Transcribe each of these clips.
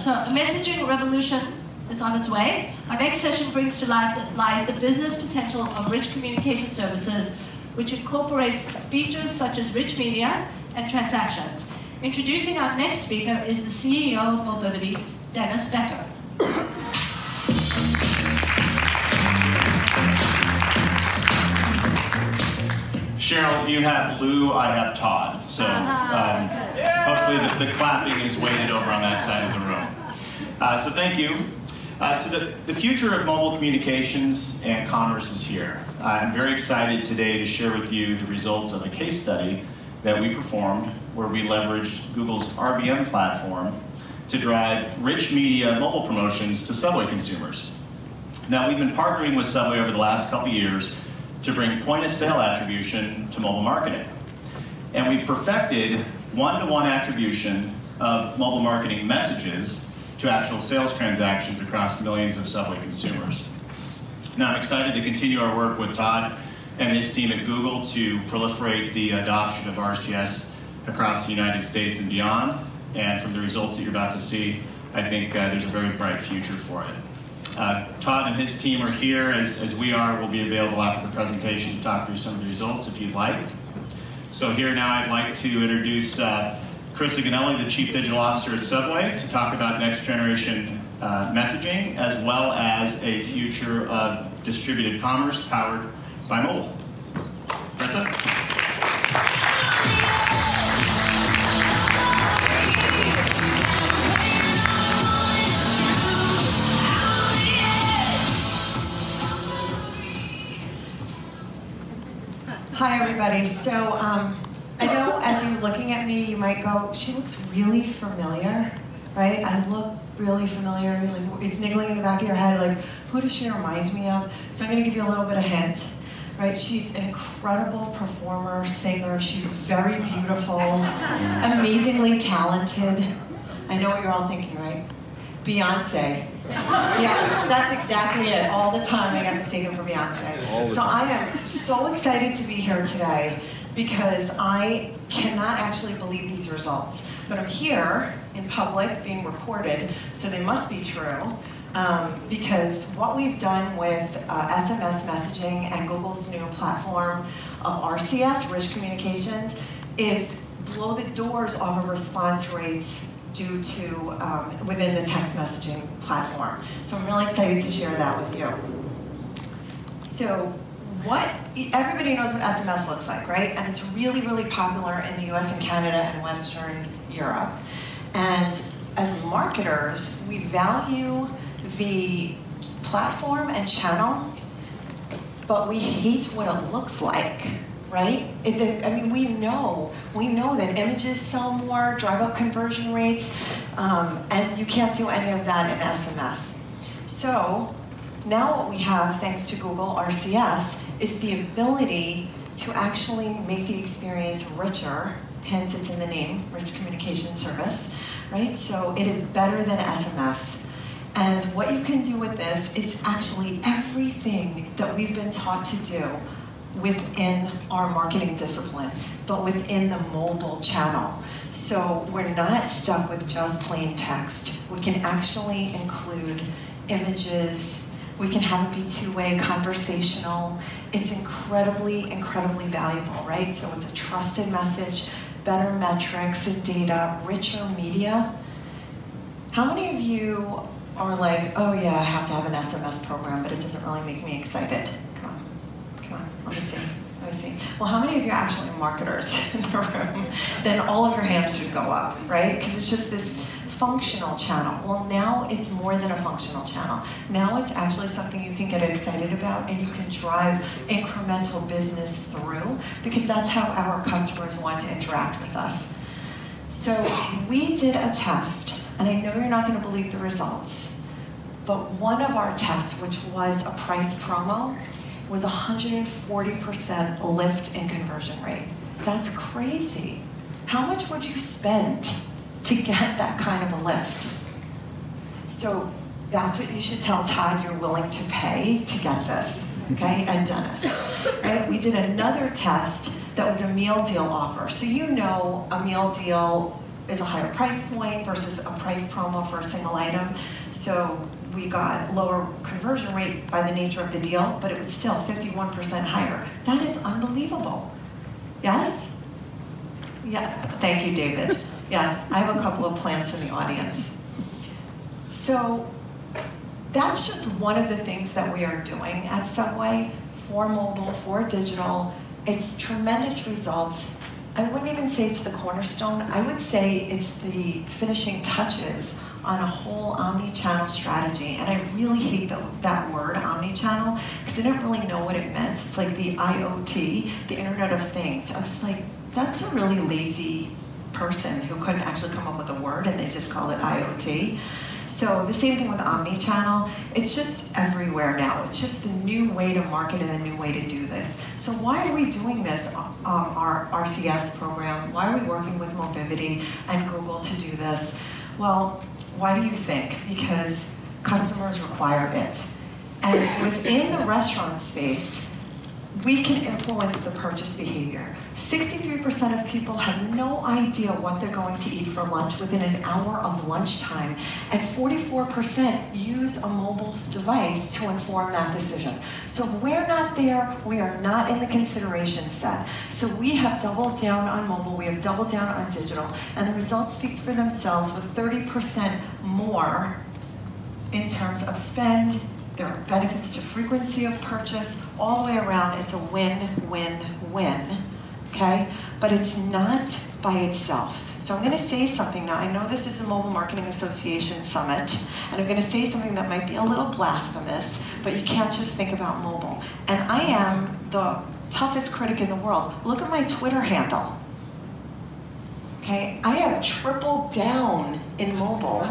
So a messaging revolution is on its way. Our next session brings to light the, light the business potential of rich communication services, which incorporates features such as rich media and transactions. Introducing our next speaker is the CEO of Mobivity, Dennis Becker. Cheryl, you have Lou, I have Todd. So um, hopefully the, the, clapping is weighted over on that side of the room. Uh, so thank you. Uh, so the, the future of mobile communications and commerce is here. I'm very excited today to share with you the results of a case study that we performed where we leveraged Google's RBM platform to drive rich media mobile promotions to Subway consumers. Now, we've been partnering with Subway over the last couple years to bring point of sale attribution to mobile marketing. And we've perfected one-to-one -one attribution of mobile marketing messages to actual sales transactions across millions of Subway consumers. Now I'm excited to continue our work with Todd and his team at Google to proliferate the adoption of RCS across the United States and beyond. And from the results that you're about to see, I think uh, there's a very bright future for it. Uh, Todd and his team are here, as, as we are. We'll be available after the presentation to talk through some of the results if you'd like. So here now I'd like to introduce uh, Carissa Ganelli, the Chief Digital Officer at Subway, to talk about next generation uh, messaging, as well as a future of distributed commerce powered by mobile. Chris. Everybody. So um, I know as you're looking at me, you might go, she looks really familiar, right? I look really familiar. Like it's niggling in the back of your head, like, who does she remind me of? So I'm going to give you a little bit of hint. Right, she's an incredible performer, singer. She's very beautiful, amazingly talented. I know what you're all thinking, right? Beyonce. Yeah, that's exactly it. All the time I got mistaken for Beyonce. So I am so excited to be here today because I cannot actually believe these results. But I'm here in public being recorded, so they must be true. Um, because what we've done with uh, SMS messaging and Google's new platform of RCS, Rich Communications, is blow the doors off of response rates due to um, within the text messaging platform. So I'm really excited to share that with you. So what, everybody knows what SMS looks like, right? And it's really, really popular in the US and Canada and Western Europe. And as marketers, we value the platform and channel, but we hate what it looks like right? It, I mean, we know, we know that images sell more, drive up conversion rates, um, and you can't do any of that in SMS. So now what we have, thanks to Google RCS, is the ability to actually make the experience richer, hence it's in the name, Rich Communication Service, right? So it is better than SMS. And what you can do with this is actually everything that we've been taught to do within our marketing discipline, but within the mobile channel. So we're not stuck with just plain text. We can actually include images. We can have it be two-way, conversational. It's incredibly, incredibly valuable, right? So it's a trusted message, better metrics and data, richer media. How many of you are like, oh yeah, I have to have an SMS program, but it doesn't really make me excited? Me see. Me see. Well, how many of you are actually marketers in the room? Then all of your hands should go up, right? Because it's just this functional channel. Well, now it's more than a functional channel. Now it's actually something you can get excited about and you can drive incremental business through because that's how our customers want to interact with us. So we did a test, and I know you're not going to believe the results, but one of our tests, which was a price promo, was 140% lift in conversion rate. That's crazy. How much would you spend to get that kind of a lift? So that's what you should tell Todd you're willing to pay to get this, okay? And Dennis. We did another test that was a meal deal offer. So you know a meal deal is a higher price point versus a price promo for a single item. So we got lower conversion rate by the nature of the deal, but it was still 51% higher. That is unbelievable. Yes? Yeah, thank you, David. Yes, I have a couple of plants in the audience. So that's just one of the things that we are doing at Subway for mobile, for digital. It's tremendous results. I wouldn't even say it's the cornerstone. I would say it's the finishing touches on a whole omni-channel strategy. And I really hate the, that word, omni-channel, because I didn't really know what it meant. It's like the IoT, the Internet of Things. I was like, that's a really lazy person who couldn't actually come up with a word and they just called it IoT. So the same thing with omni-channel. It's just everywhere now. It's just a new way to market and a new way to do this. So why are we doing this, um, our RCS program? Why are we working with Mobivity and Google to do this? Well, why do you think? Because customers require it. And within the restaurant space, we can influence the purchase behavior. 63% of people have no idea what they're going to eat for lunch within an hour of lunchtime, and 44% use a mobile device to inform that decision. So if we're not there, we are not in the consideration set. So we have doubled down on mobile, we have doubled down on digital, and the results speak for themselves with 30% more in terms of spend, there are benefits to frequency of purchase, all the way around. It's a win, win, win, okay? But it's not by itself. So I'm going to say something now. I know this is a Mobile Marketing Association summit, and I'm going to say something that might be a little blasphemous, but you can't just think about mobile. And I am the toughest critic in the world. Look at my Twitter handle. Okay, I have tripled down in mobile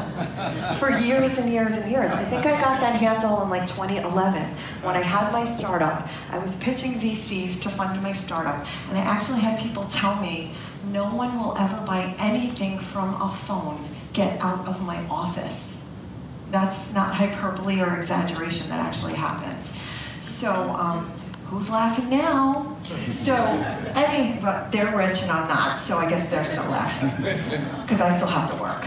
for years and years and years. I think I got that handle in like 2011 when I had my startup. I was pitching VCs to fund my startup, and I actually had people tell me, no one will ever buy anything from a phone. Get out of my office. That's not hyperbole or exaggeration, that actually happens. So um, who's laughing now? So, mean, but they're rich and I'm not, so I guess they're still laughing because I still have to work.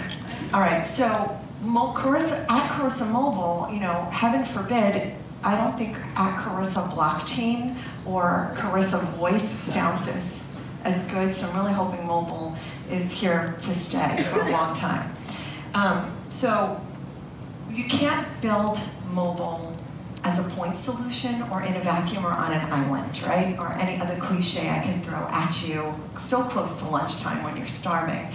All right, so Mo, Carissa, at Carissa Mobile, you know, heaven forbid, I don't think at Carissa Blockchain or Carissa Voice sounds as, as good, so I'm really hoping mobile is here to stay for a long time. Um, so you can't build mobile as a point solution or in a vacuum or on an island, right? Or any other cliche I can throw at you so close to lunchtime when you're starving.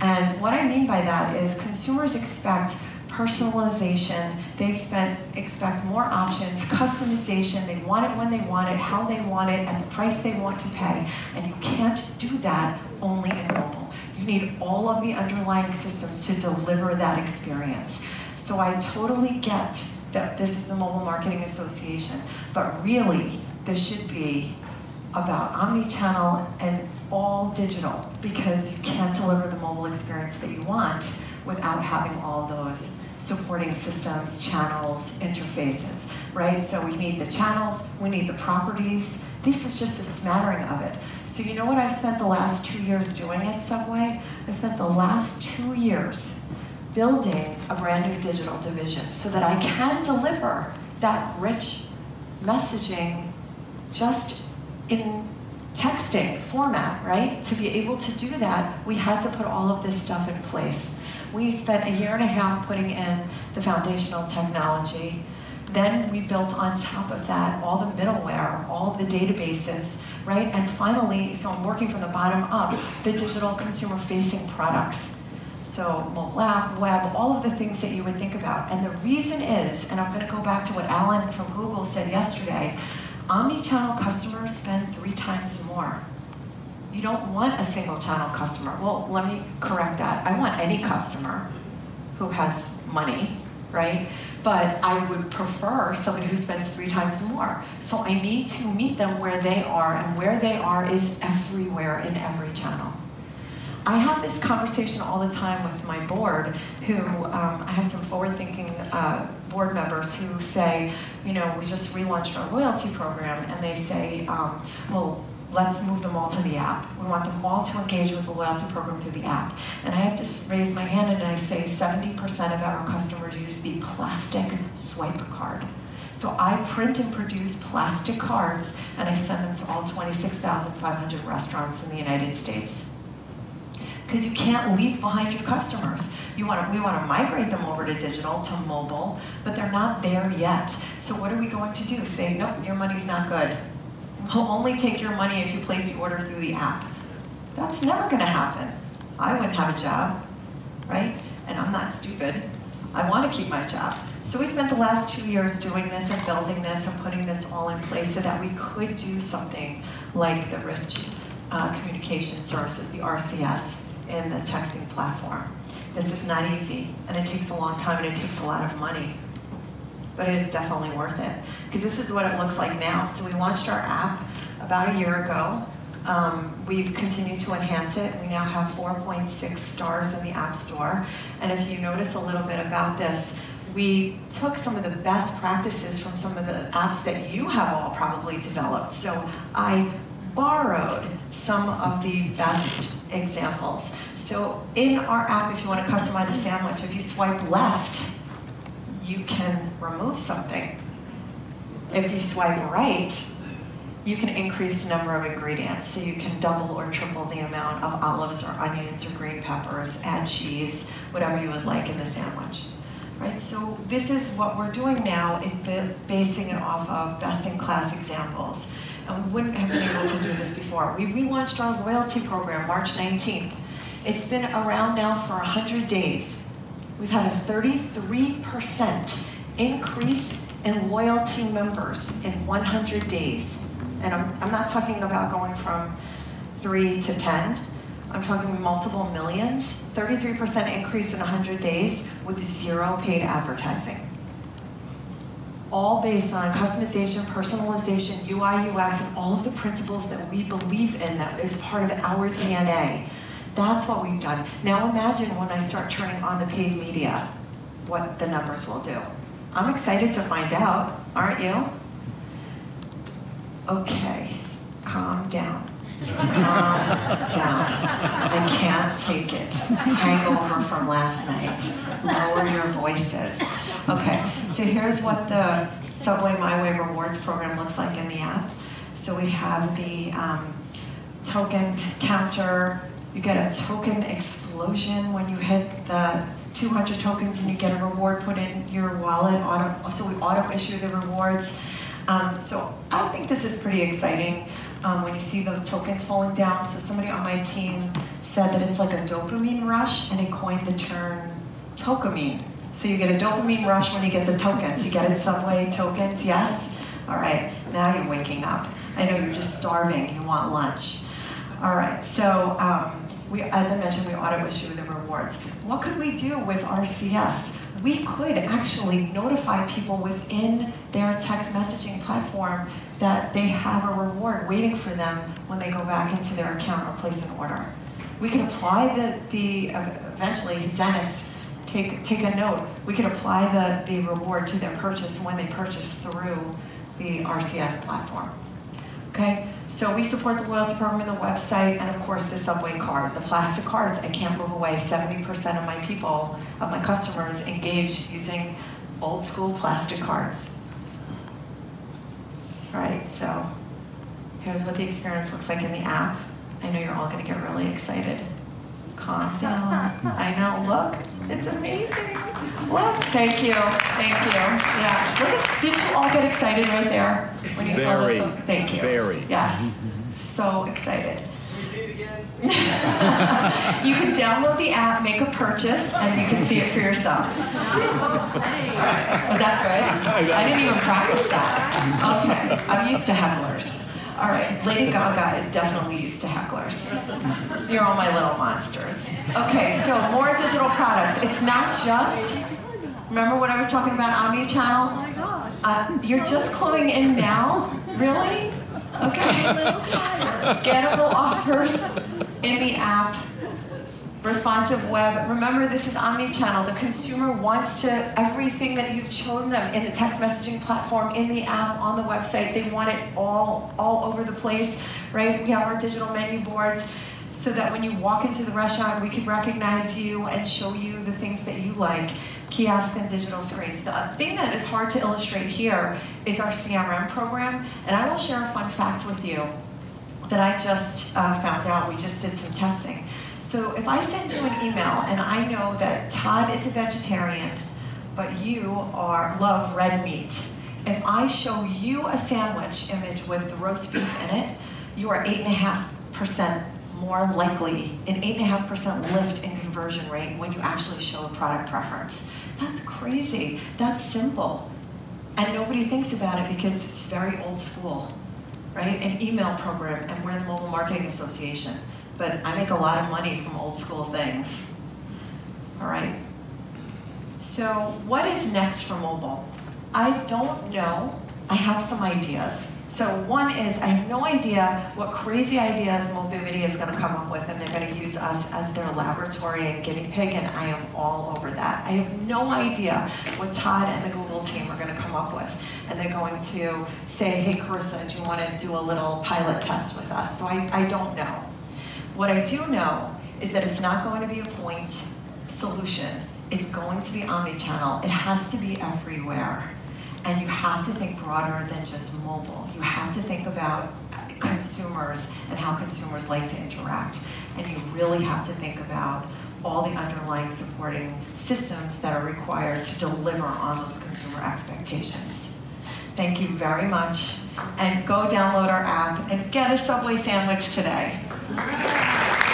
And what I mean by that is consumers expect personalization, they expect, expect more options, customization, they want it when they want it, how they want it, at the price they want to pay, and you can't do that only in mobile. You need all of the underlying systems to deliver that experience. So I totally get that this is the Mobile Marketing Association, but really this should be about omni-channel and all digital because you can't deliver the mobile experience that you want without having all those supporting systems, channels, interfaces, right? So we need the channels, we need the properties. This is just a smattering of it. So you know what I've spent the last two years doing at Subway? I've spent the last two years building a brand new digital division so that I can deliver that rich messaging just in texting format, right? To be able to do that, we had to put all of this stuff in place. We spent a year and a half putting in the foundational technology. Then we built on top of that all the middleware, all the databases, right? And finally, so I'm working from the bottom up, the digital consumer facing products so mobile web, all of the things that you would think about. And the reason is, and I'm going to go back to what Alan from Google said yesterday, omni-channel customers spend three times more. You don't want a single channel customer. Well, let me correct that. I want any customer who has money, right? But I would prefer somebody who spends three times more. So I need to meet them where they are, and where they are is everywhere in every channel. I have this conversation all the time with my board, who um, I have some forward-thinking uh, board members who say, you know, we just relaunched our loyalty program, and they say, um, well, let's move them all to the app. We want them all to engage with the loyalty program through the app. And I have to raise my hand and I say 70% of our customers use the plastic swipe card. So I print and produce plastic cards and I send them to all 26,500 restaurants in the United States. Because you can't leave behind your customers. You want to, we want to migrate them over to digital, to mobile, but they're not there yet. So what are we going to do? Say, nope, your money's not good. We'll only take your money if you place the order through the app. That's never going to happen. I wouldn't have a job, right? And I'm not stupid. I want to keep my job. So we spent the last two years doing this and building this and putting this all in place so that we could do something like the Rich uh, Communication Services, the RCS, in the texting platform. This is not easy, and it takes a long time and it takes a lot of money. But it is definitely worth it, because this is what it looks like now. So we launched our app about a year ago. Um, we've continued to enhance it. We now have 4.6 stars in the App Store. And if you notice a little bit about this, we took some of the best practices from some of the apps that you have all probably developed. So I borrowed some of the best examples. So in our app, if you want to customize a sandwich, if you swipe left, you can remove something. If you swipe right, you can increase the number of ingredients. So you can double or triple the amount of olives or onions or green peppers, add cheese, whatever you would like in the sandwich. Right, so this is what we're doing now is basing it off of best-in-class examples. And we wouldn't have been able to do this before. We relaunched our loyalty program March 19th. It's been around now for 100 days. We've had a 33% increase in loyalty members in 100 days. And I'm, I'm not talking about going from three to 10. I'm talking multiple millions. 33% increase in 100 days with zero paid advertising. All based on customization, personalization, UI, UX, and all of the principles that we believe in that is part of our DNA. That's what we've done. Now imagine when I start turning on the paid media, what the numbers will do. I'm excited to find out, aren't you? Okay, calm down. Calm down. I can't take it. Hangover from last night. Lower your voices. Okay, so here's what the Subway My Way Rewards program looks like in the app. So we have the um, token counter. You get a token explosion when you hit the 200 tokens and you get a reward put in your wallet. Auto, so we auto issue the rewards. Um, so I think this is pretty exciting um, when you see those tokens falling down. So somebody on my team said that it's like a dopamine rush and it coined the term tokimine. So you get a dopamine rush when you get the tokens. You get it Subway tokens, yes? All right, now you're waking up. I know you're just starving, you want lunch. All right, so um, we, as I mentioned, we auto issue the rewards. What could we do with RCS? we could actually notify people within their text messaging platform that they have a reward waiting for them when they go back into their account or place an order. We could apply the, the eventually, Dennis, take, take a note, we could apply the, the reward to their purchase when they purchase through the RCS platform. Okay, so we support the loyalty program in the website and of course the subway card. The plastic cards, I can't move away. 70% of my people, of my customers engage using old school plastic cards. All right, so here's what the experience looks like in the app. I know you're all gonna get really excited. Calm down. I know, look, it's amazing. Look, thank you, thank you. Yeah, look at, did you all get excited right there when you Very, saw this? Thank you. Very. Yes, so excited. you see it again? You can download the app, make a purchase, and you can see it for yourself. Was that good? I didn't even practice that. Okay, I'm used to hecklers. All right, Lady Gaga is definitely used to hecklers. You're all my little monsters. Okay, so more digital products. It's not just, remember what I was talking about, omni-channel? Oh my gosh. Uh, you're just cluing in now? Really? Okay. Scannable offers in the app. Responsive web. Remember, this is omni-channel. The consumer wants to, everything that you've shown them in the text messaging platform, in the app, on the website, they want it all, all over the place, right? We have our digital menu boards so that when you walk into the restaurant, we can recognize you and show you the things that you like, kiosks and digital screens. The thing that is hard to illustrate here is our CRM program, and I will share a fun fact with you that I just uh, found out. We just did some testing. So if I send you an email and I know that Todd is a vegetarian, but you are love red meat, if I show you a sandwich image with the roast beef in it, you are eight and a half percent more likely, an 8.5% lift in conversion rate when you actually show a product preference. That's crazy. That's simple. And nobody thinks about it because it's very old school, right? An email program, and we're the Mobile Marketing Association. But I make a lot of money from old school things. All right. So what is next for mobile? I don't know. I have some ideas. So one is, I have no idea what crazy ideas Mobivity is going to come up with, and they're going to use us as their laboratory and guinea pig, and I am all over that. I have no idea what Todd and the Google team are going to come up with, and they're going to say, hey, Carissa, do you want to do a little pilot test with us? So I, I don't know. What I do know is that it's not going to be a point solution. It's going to be omni-channel. It has to be everywhere. And you have to think broader than just mobile. You have to think about consumers and how consumers like to interact. And you really have to think about all the underlying supporting systems that are required to deliver on those consumer expectations. Thank you very much. And go download our app and get a Subway sandwich today. Amen.